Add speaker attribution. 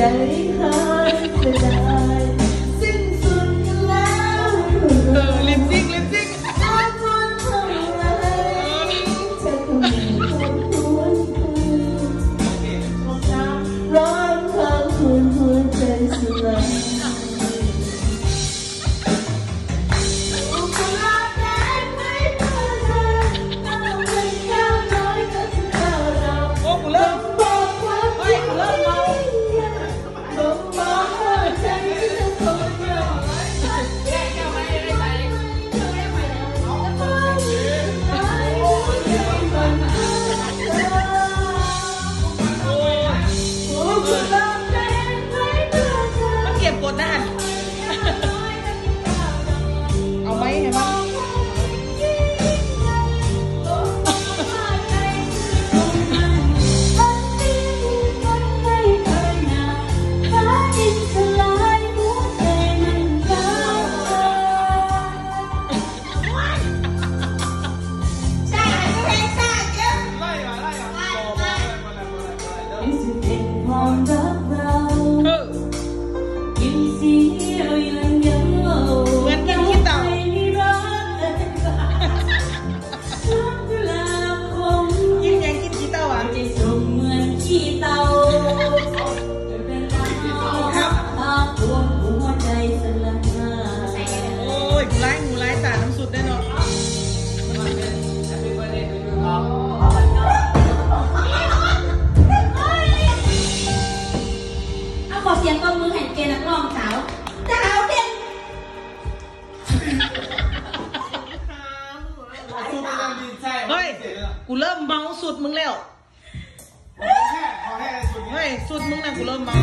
Speaker 1: Daddy, huh? ไล่หมูไล่
Speaker 2: ตาน้ำสุดได้เนาะ
Speaker 3: เอาขอเสียงกอมือแห่งเกนักร้องสาวสาวเด่
Speaker 2: เฮ้ย กูเริ่มเมาสุดมึงแล้ว เฮ้ย สุดมึงนะกูเริ่มเมา